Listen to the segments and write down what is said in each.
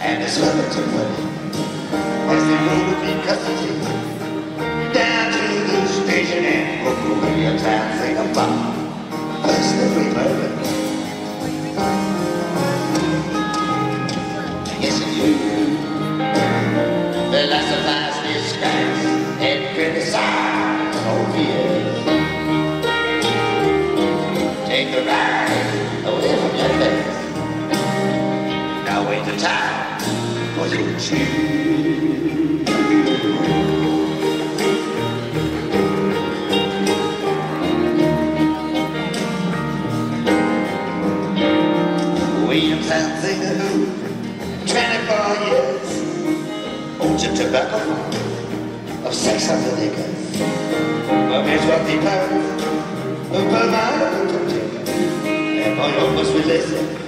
and it's relative as they rode in custody down to the station in Brooklyn, Williamstown, Singapore. Plus the river. Yes, you. The last of us disguise and criticize over Take a ride oh, away wait the time for your change. Williams and Singer, 24 years, owns a tobacco farm of 600 acres. A measure of the power of Palmyra, and my almost released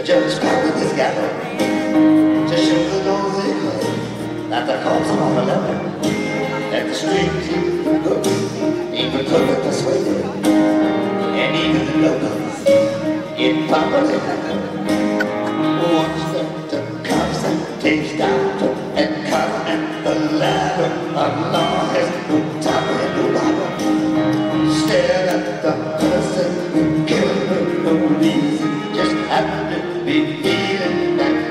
The judge got with this guy. Just show the nose in her. Not the cops on the level. At the streets look. Even look at the sweater. And even the locals. In poverty. Watch the, the cops and takes down to and cut and the ladder of law has no time and no Stare at the person who killed the no just happened been feeling and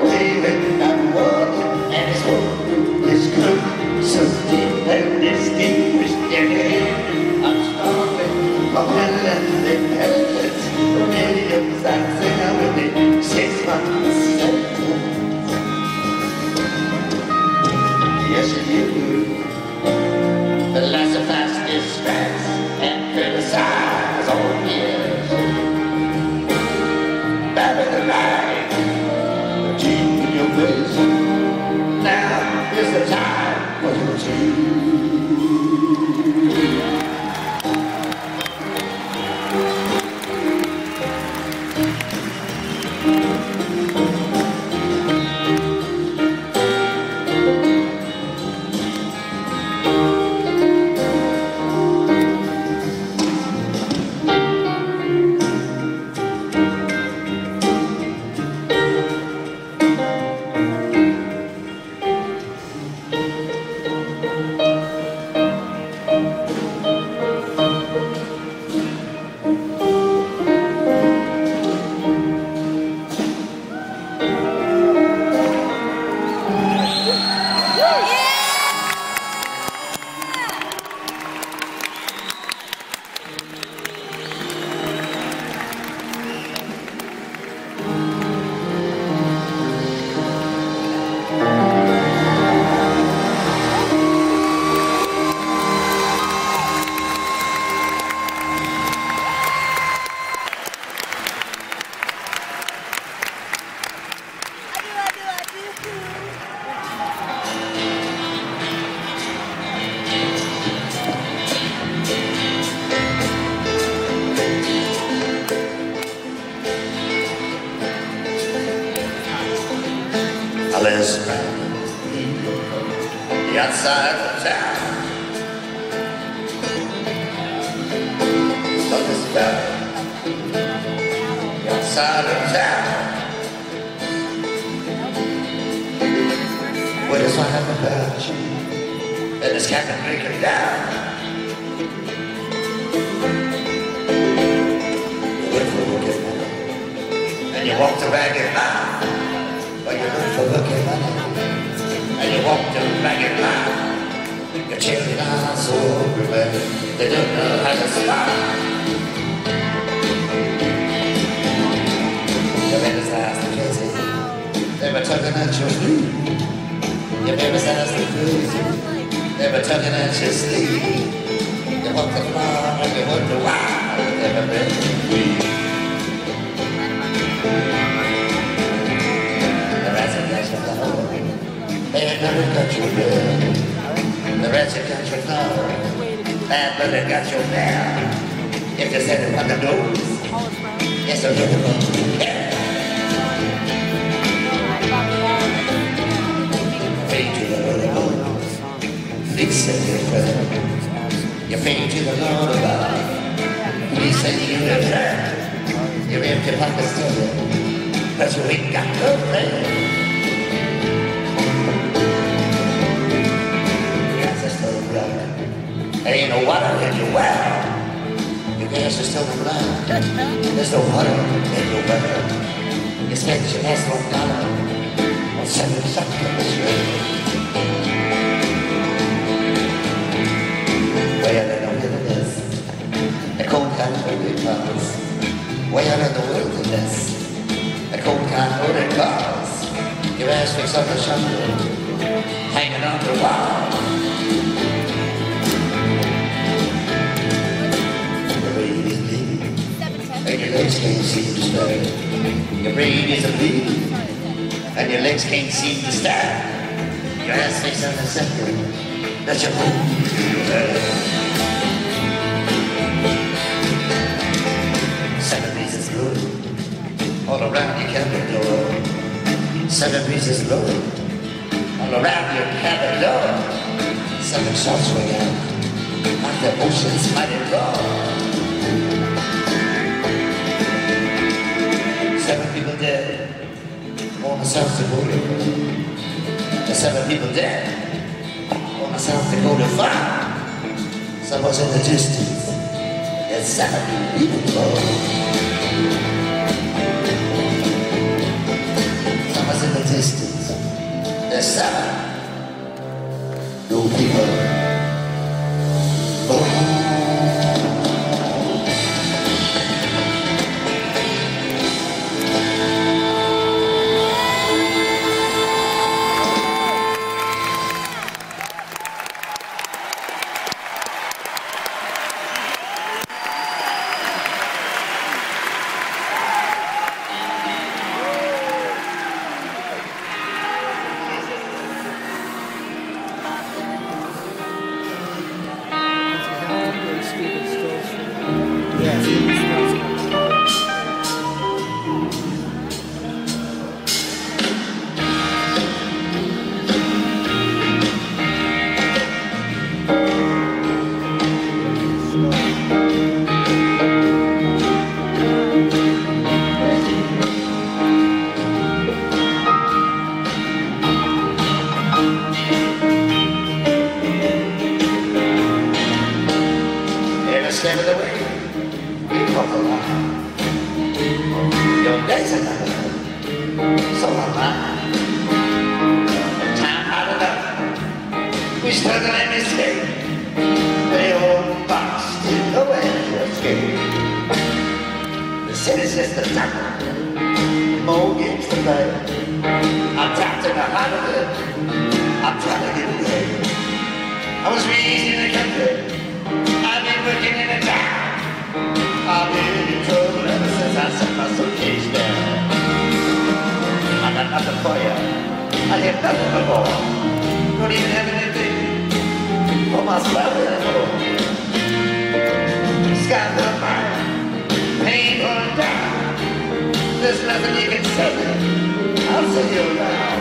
and so deep and distinguished, I'm starving. Yes, you do. And criticize all years. The. you. this man the outside of town. But this guy, the outside of town. What is I have about you? That this cat can break it down. And you walked the ragged mile when you look for work and money, and you walk the ragged line. Your children are so prepared, they don't know how to smile. Your baby's eyes are crazy, they were tugging at your sleeve. Your baby's eyes are crazy, They're tugging at your Sleep. You walk the floor and you wonder why you've been free. better cut your hair. The rest you got your tongue. That better got your hair. If you said it from the nose, it's a little to the. Please your friend. You fade to the lullaby. Please send you the. Your empty pockets tell you you ain't got no friend. water in your well. You dance until the blood. There's no water in your well. You spend your last one dollar on seven seconds. Well, in the wilderness, a cold country because. Well, in the wilderness, a cold country because. Your ass fixed up a shovel, hanging on the wall. your legs can't seem to stand. Your brain is a bleed, and your legs can't seem to stand. Your ass face on the second. That's your home. all around your cabin door. Seven pieces low, all around your cabin door. Seven shots ring out, like the ocean's mighty roar. seven people dead All on South Dakota. The seven people dead All on South Dakota fire. Somewhere in the distance. There's seven people. Somewhere in the distance. There's seven. Play. I'm trapped in a heart. I'm trying to get away. I was raised in the country. I've been working in a town. I've been in trouble ever since I set my suitcase down. I got nothing for you. I have nothing before. Don't even have anything for myself anymore. Sky's the fire, pain for a down. There's nothing you can say. I'll see you around.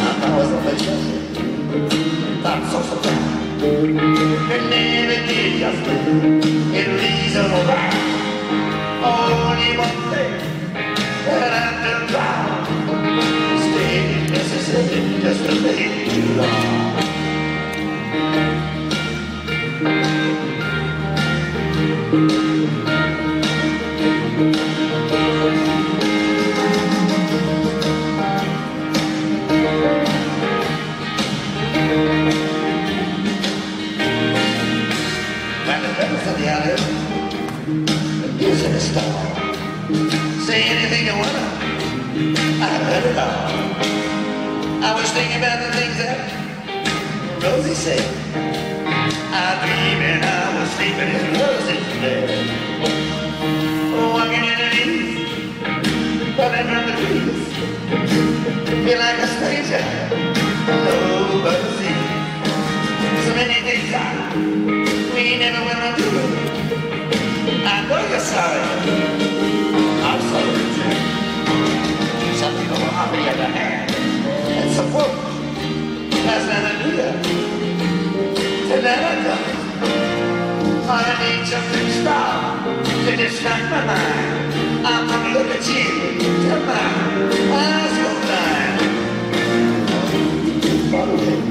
I'm always on the chest. I'm so surprised. It never did justice. Feel like a stranger, oh, nobody sees. So many things I we never will do. I know you're sorry. I'm sorry too. Some people will offer you the hand and support. That's not a do that. Tonight I come. I need something strong to distract my mind. I'm gonna look at you till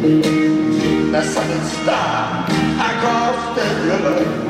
The southern star across the river